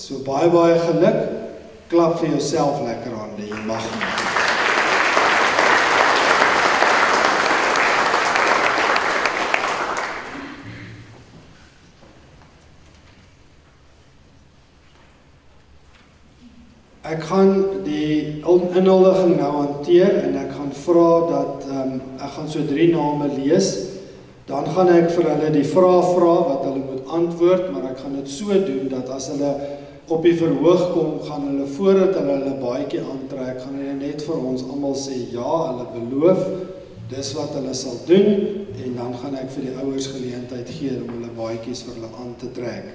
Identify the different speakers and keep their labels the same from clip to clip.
Speaker 1: So baie baie geluk. Klap vir jouself lekker aan, jy mag. Ek gaan die inhuldiging nou hanteer en ek gaan vra dat ehm um, ek gaan so drie name lees. Dan gaan ek vir hulle die vrae vra wat hulle moet antwoord, maar ek gaan dit so doen dat as hulle op die verhoog kom, gaan hulle voordat hulle hulle baadjie aantrek, gaan hulle net vir ons almal sê ja, hulle beloof dis wat hulle sal doen en dan gaan ek vir die ouers geleentheid gee om hulle baadjies vir hulle aan te trek.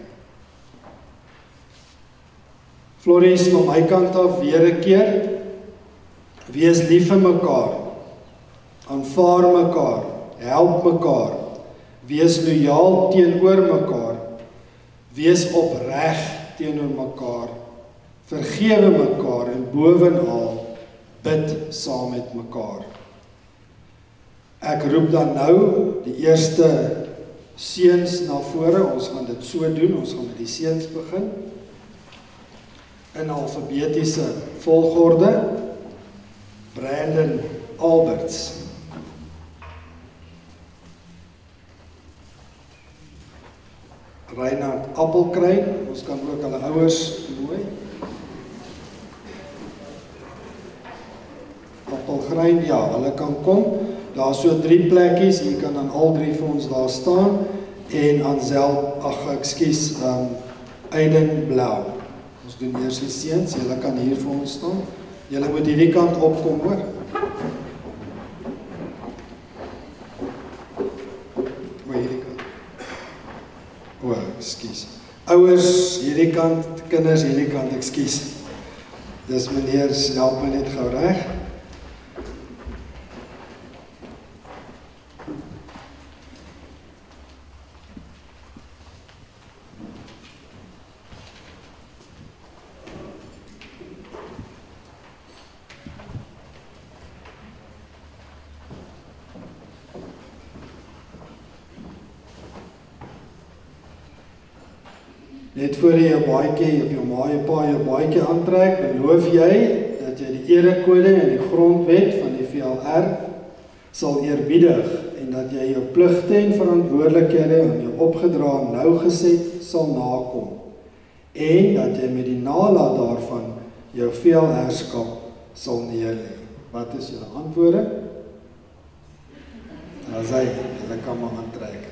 Speaker 1: Floris van my kant af weer 'n keer. Wees lief vir mekaar. Aanvaar mekaar. Help mekaar. Wees lojaal teenoor mekaar. Wees opreg teenoor mekaar. Vergewe mekaar en bovenal bid saam met mekaar. Ek roep dan nou die eerste seuns na vore. Ons gaan dit so doen. Ons gaan met die seuns begin in alfabetiese volgorde. Brandon Alberts. Reinhard Appelkruin, ons kan ook hulle ouers nooi. Appelkruin, ja, hulle kan kom. Daar's so drie plekkies, hier kan dan al drie vir ons daar staan en Ansel, ag ekskuus, ehm um, Aiden Blau. Ons doen eers die seuns, julle kan hier vir ons staan. Julle moet hierdie kant opkom hoor. Maar hierdie kant. O, ekskuus. Ouers hierdie kant, kinders hierdie kant, ekskuus. Dis meneer, help my net gou reg. Net voor jy jou baadjie jou jou pa jou baadjie aantrek, beloof jy dat jy die erekoning en die grondwet van die VLR sal eerbiedig en dat jy jou pligte en verantwoordelikhede aan jou opgedra nougeset sal nakom en dat jy met die nalat daarvan jou VLR-skap sal neerlê. Wat is julle antwoorde? Asai, hulle kan maar aantrek.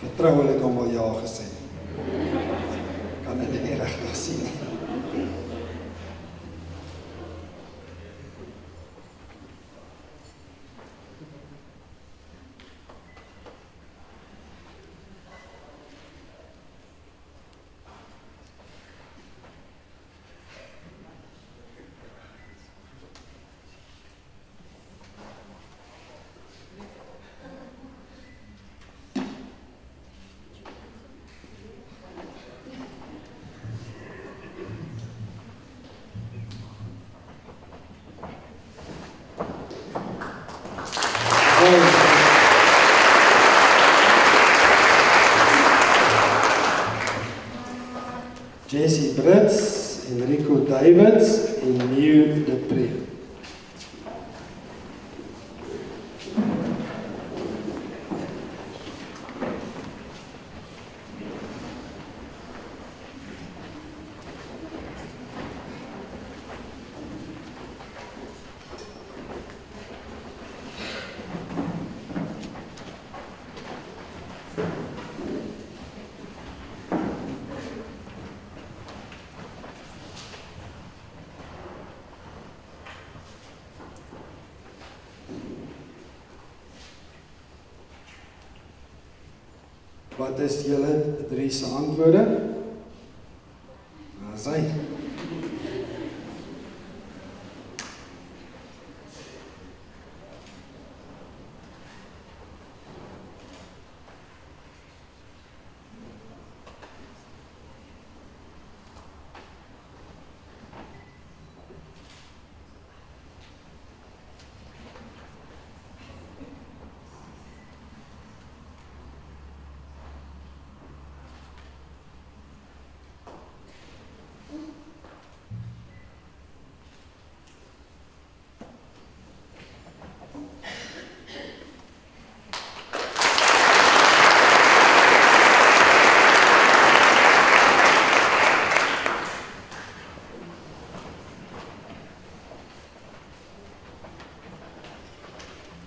Speaker 1: Vertrouelik om al ja gesê kan hulle nie Jesse Brits, Enrico Davids en New De Pre. Wat is julle drie se antwoorde?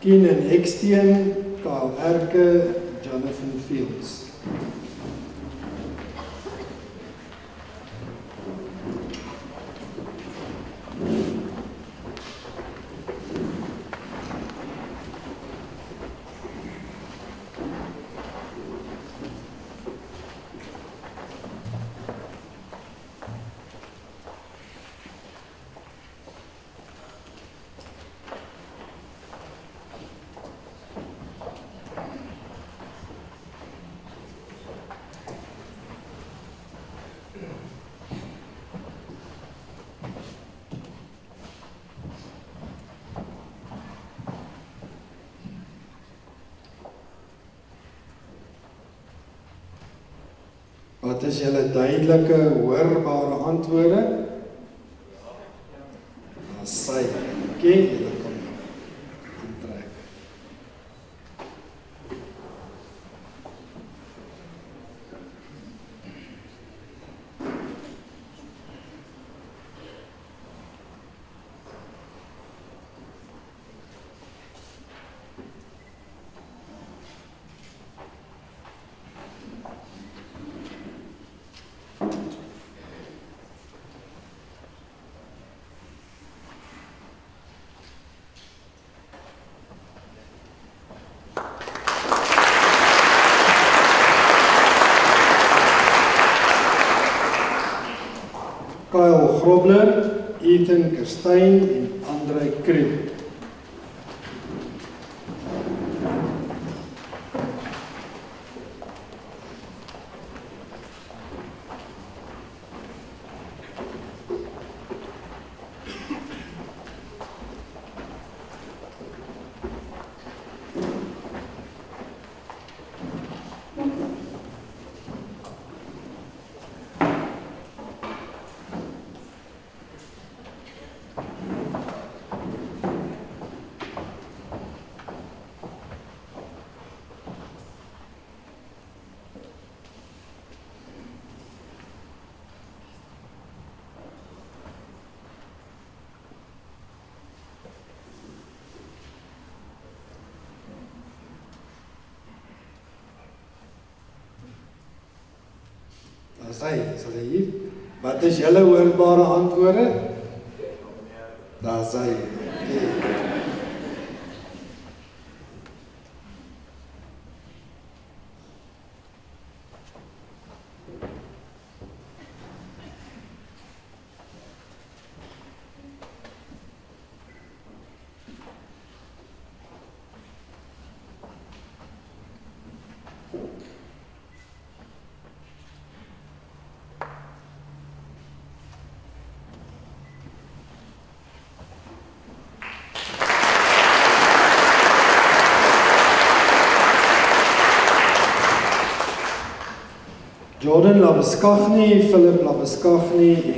Speaker 1: Keenan Eksteen, Kyle Erke, Wat is julle duidelike hoorbare antwoorde? Ja, sy. Okay, julle kan aantrek. Kyle Grobler, Ethan Kerstyn en Andre Kriel. Hy, is hy hier? Wat is julle hoorbare antwoorde? Daar's hy. Okay. Jordan Labeskagni, Philip Labeskagni en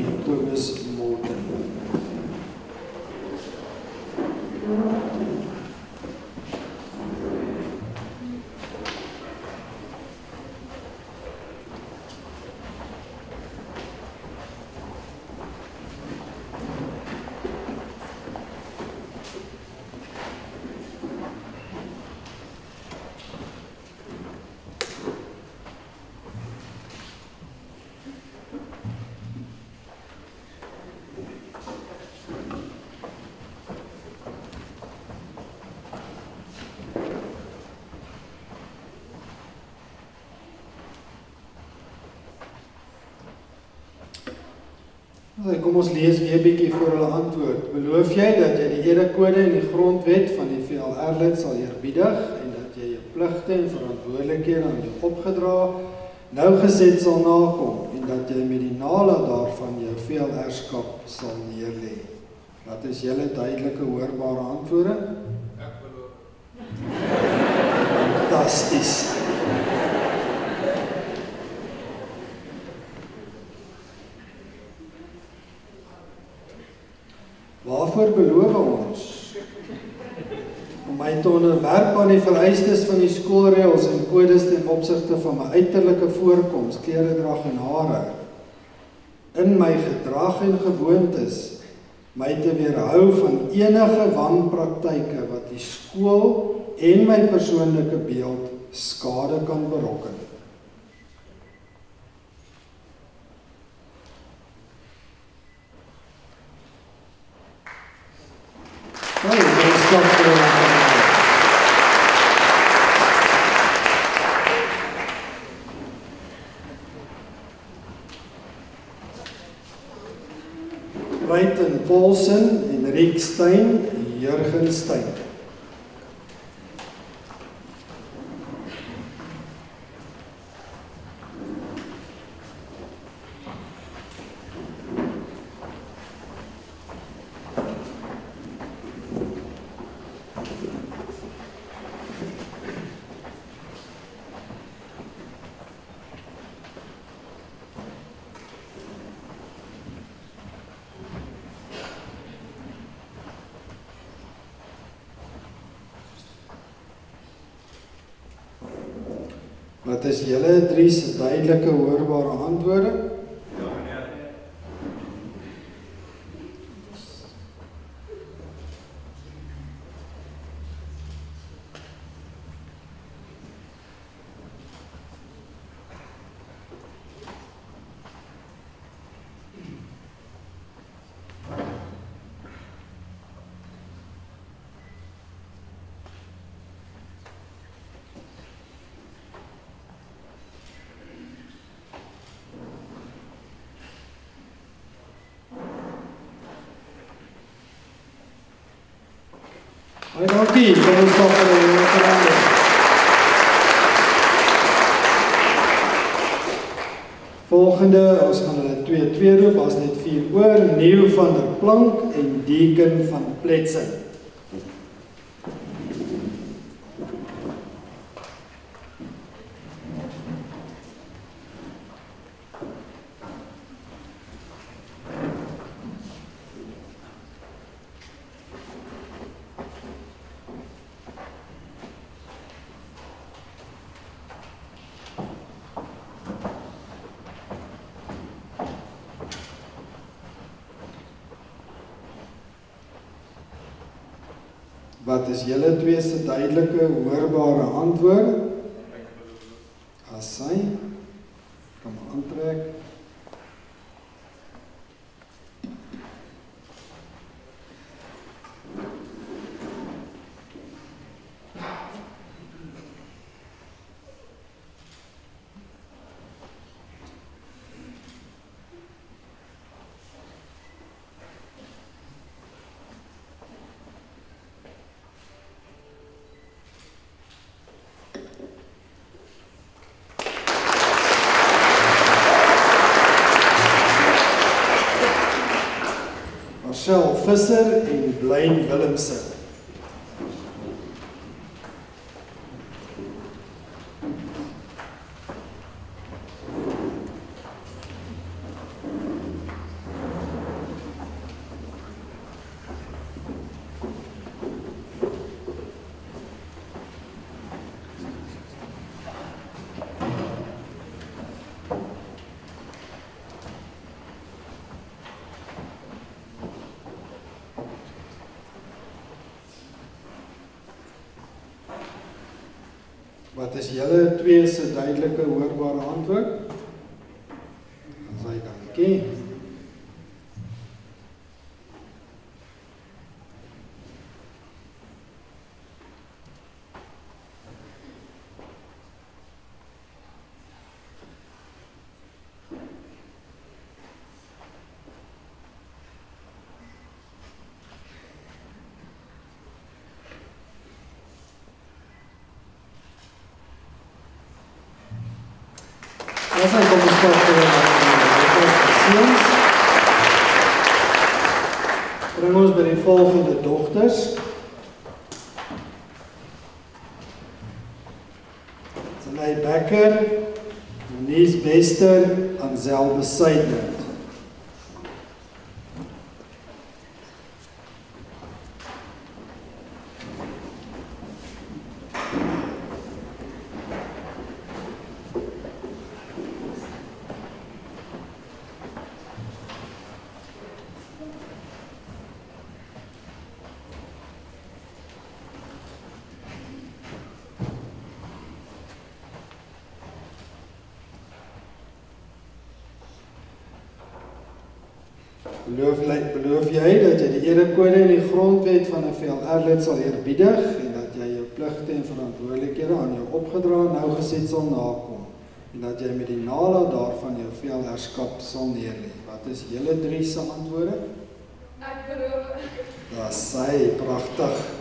Speaker 1: kom ons lees weer bietjie voor hulle antwoord. Beloof jy dat jy die erekode en die grondwet van die VLR lid sal eerbiedig en dat jy jou pligte en verantwoordelikhede aan jou opgedra nougeset sal nakom en dat jy met die nalat daarvan jou VLR-skap sal neerlê? Wat is julle duidelike hoorbare antwoorde?
Speaker 2: Ek beloof.
Speaker 1: Fantasties. Waarvoor beloof ons? Om my te onderwerp aan die vereistes van die skoolreëls en kodes ten opsigte van my uiterlike voorkoms, kleredrag en hare. In my gedrag en gewoontes my te weerhou van enige wanpraktyke wat die skool en my persoonlike beeld skade kan berokken. En Wat is julle drie se duidelike hoorbare antwoorde? Baie dankie. Vir 'n referendum. Volgende, ons gaan hulle 2-2 roep, as net 4 oor, Nieuw van der Plank en Deacon van Pletsing. Wat is julle twee se duidelike hoorbare antwoord? professor in Blaine Willemsen. Wat is julle twee se duidelike hoorbare antwoord? As hy dankie. Ons gaan kom ons stap vir ons Bring ons by die volgende dogters. Sanay Becker, Denise Bester, Ansel Besuidend. Beloof jy beloof jy dat jy die erekode en die grondwet van 'n VLR-lid sal eerbiedig en dat jy jou pligte en verantwoordelikhede aan jou opgedra en nou geset sal nakom en dat jy met die nalaat daarvan jou VLR-skap sal neerlê. Wat is julle drie se antwoorde?
Speaker 2: Ek beloof.
Speaker 1: Daar sê pragtig.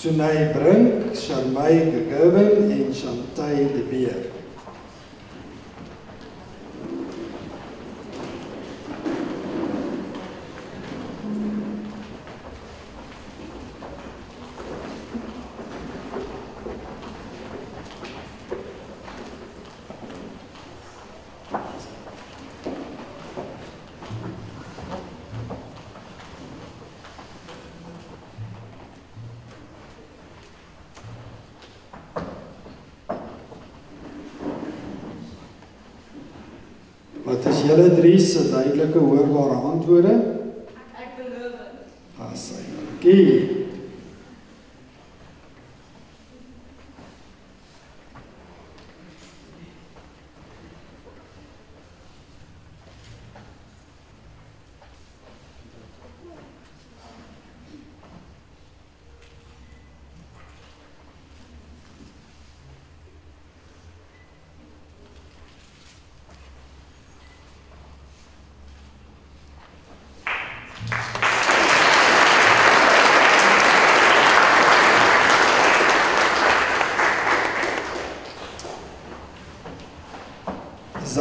Speaker 1: Sunay Brink, Sharmay Gegewin en Chantay De Beer. Wat is julle drie se duidelike hoorbare antwoorde?
Speaker 2: Ek beloof.
Speaker 1: As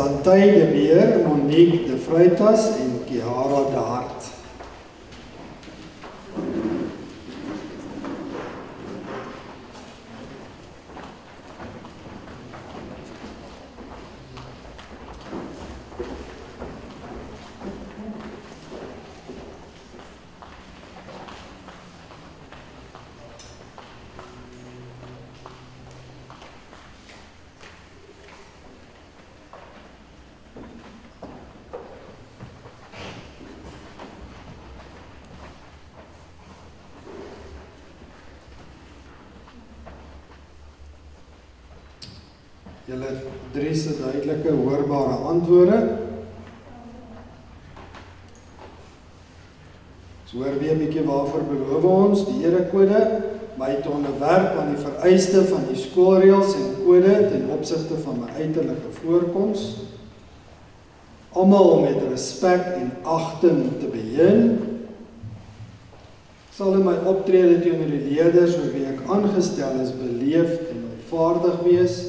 Speaker 1: hy. Dankie. Zantay De Beer, Monique De Vreitas en Kiara De Hart. Julle drie se duidelike hoorbare antwoorde. So hoor weer 'n bietjie waarvoor beloof ons die erekode my te onderwerp aan die vereiste van die skoolreëls en kode ten opsigte van my uiterlike voorkoms. Almal met respek en agting te beheer. Sal in my optrede teenoor die leerders oor wie ek aangestel is beleefd en vaardig wees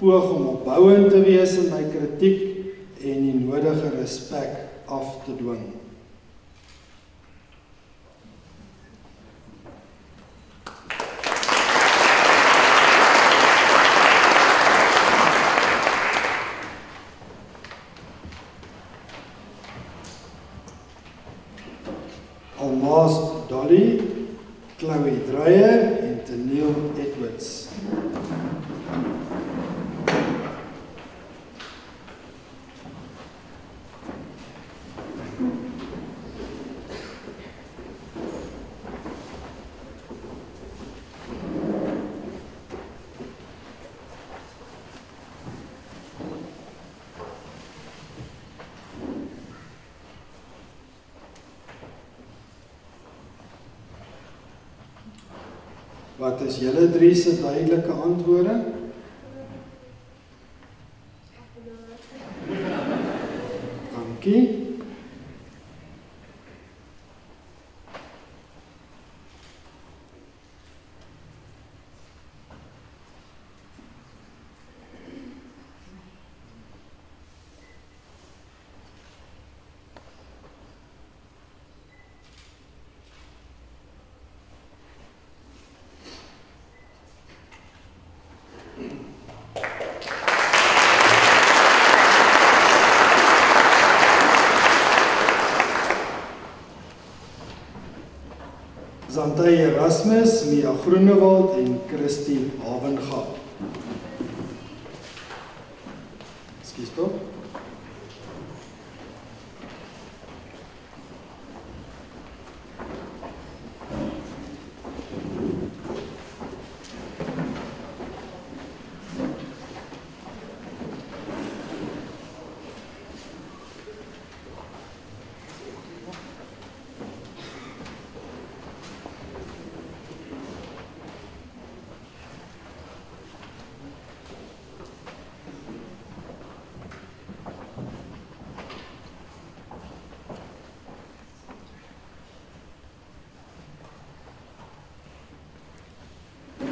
Speaker 1: poog om opbouend te wees in my kritiek en die nodige respek af te dwing. Wat is julle drie se duidelike antwoorde? Dante Erasmus, Mia Groenewald en Christie Havenga. Ekskuus tog.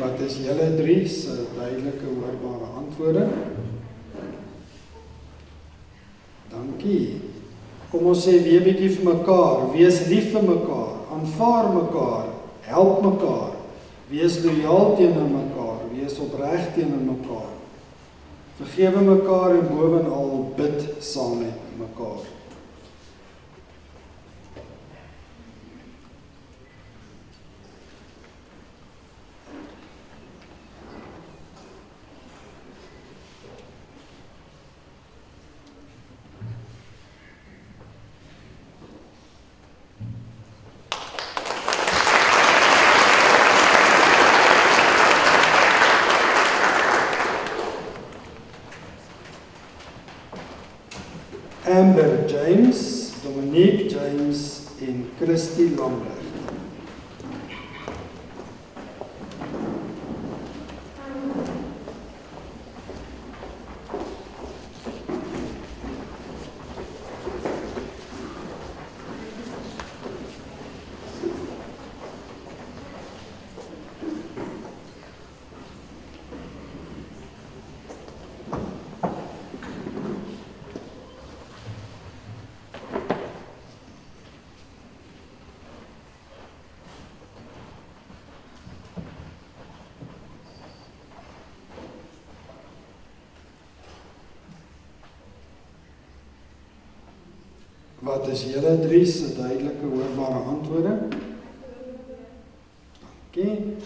Speaker 1: Wat is julle drie se duidelike hoorbare antwoorde? Dankie. Kom ons sê weer bietjie vir mekaar, wees lief vir mekaar, aanvaar mekaar, help mekaar, wees lojaal teenoor mekaar, wees opreg teenoor mekaar. Vergewe mekaar en bovenal bid saam met mekaar. Wat is julle drie se duidelike hoorbare antwoorde? Dankie.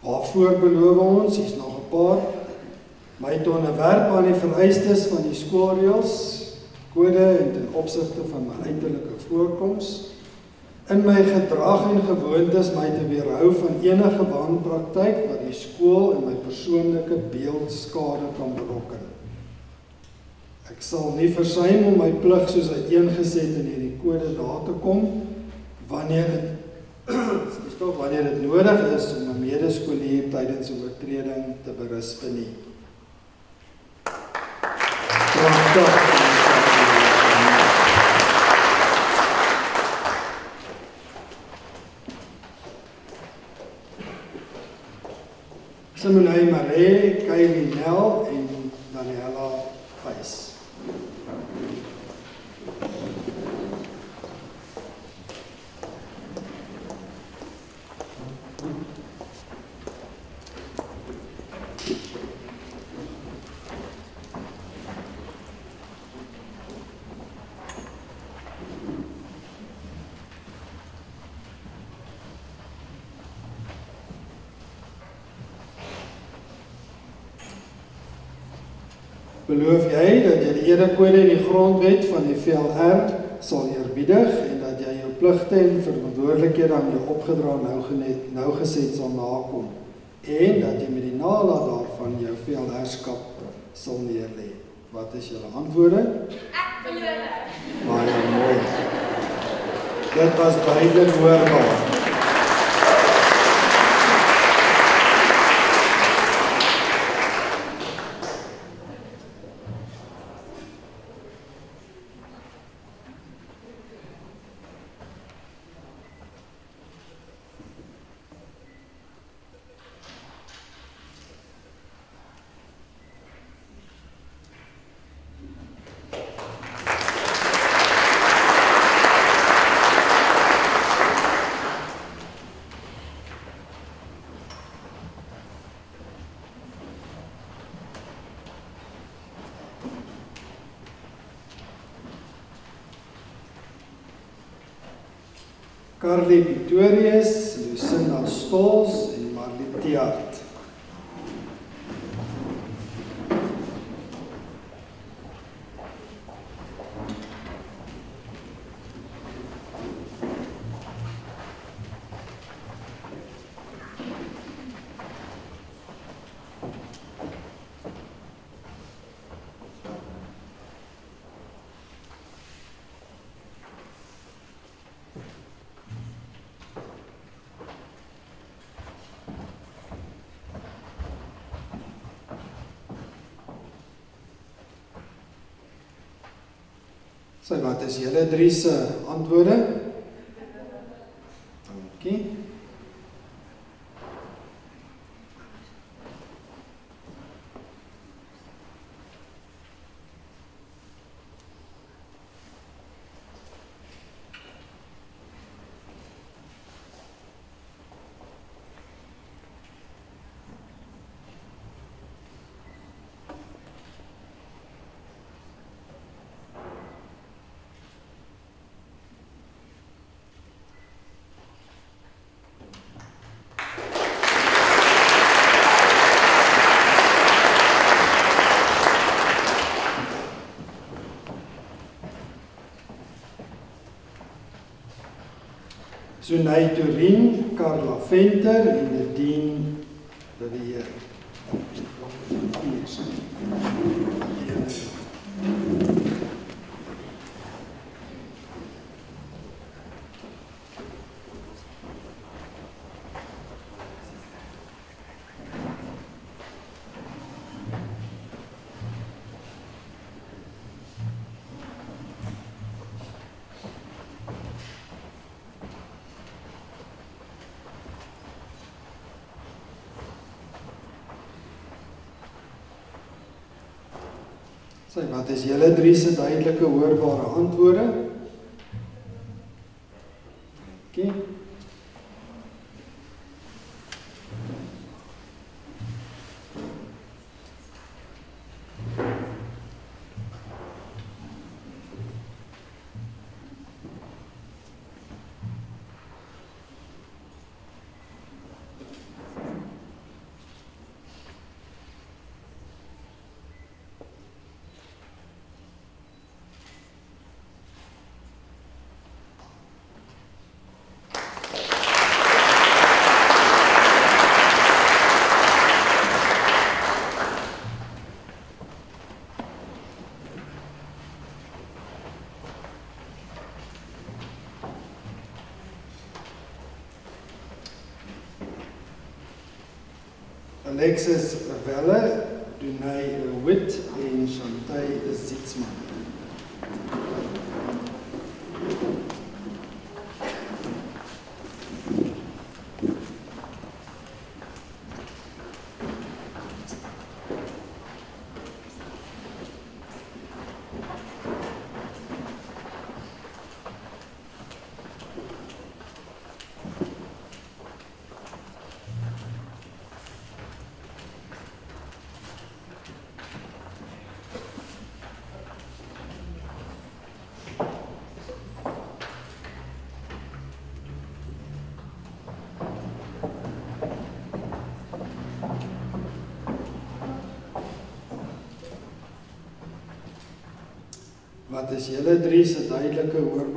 Speaker 1: Waarvoor beloof ons? Hier's nog 'n paar. My te onderwerp aan die vereistes van die skoolreëls, kode en ten opsigte van my uiterlike voorkoms in my gedrag en gewoontes my te weerhou van enige wanpraktyk wat die skool en my persoonlike beeld skade kan berokken. Ek sal nie versuim om my plig soos uiteengeset in hierdie kode na te kom wanneer dit dis tog wanneer dit nodig is om 'n medeskolier tydens 'n oortreding te berisp nie. Pragtig. Seminai mare kai minao dat jy die erekode en die grondwet van die VLR sal eerbiedig en dat jy jou pligte en verantwoordelikhede aan jou opgedra nou genet nou geset sal nakom en dat jy met die nalat daarvan jou VLR-skap sal neerlê? Wat is julle antwoorde?
Speaker 2: Ek beloof.
Speaker 1: Baie mooi. Dit was duidelik hoorbaar. Carly Pretorius, Sy wat is julle drie se antwoorde? Dankie. Sunay Turin, Carla Venter en Nadine de Beheer. Sy wat is julle drie se duidelike hoorbare antwoorde? Dankie. Alexis Vela Wat is julle drie se duidelike hoorbare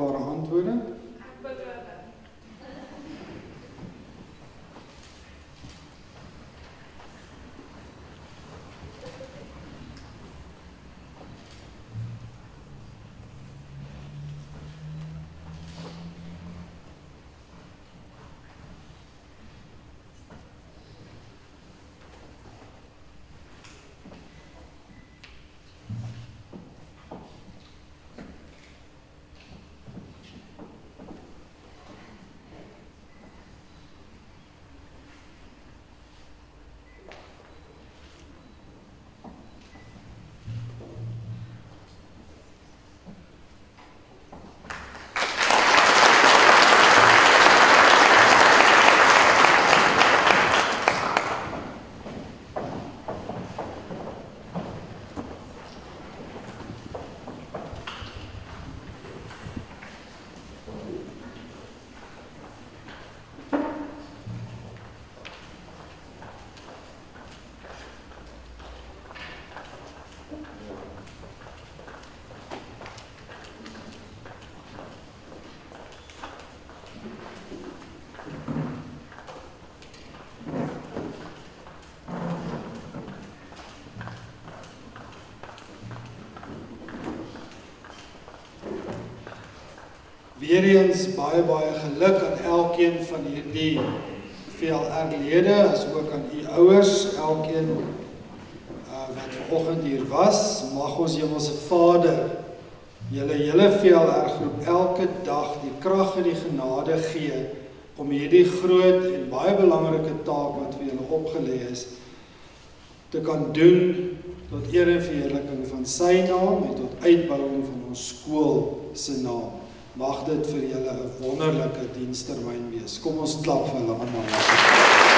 Speaker 1: Weereens baie baie geluk aan elkeen van hierdie VLR-lede as ook aan u ouers, elkeen uh, wat vanoggend hier was. Mag ons Hemelse Vader julle hele VLR-groep elke dag die krag en die genade gee om hierdie groot en baie belangrike taak wat vir julle opgelê is te kan doen tot eer en verheerliking van sy naam en tot uitbouing van ons skool se naam. Mag dit vir julle 'n wonderlike dienstermyn wees. Kom ons klap vir hulle almal.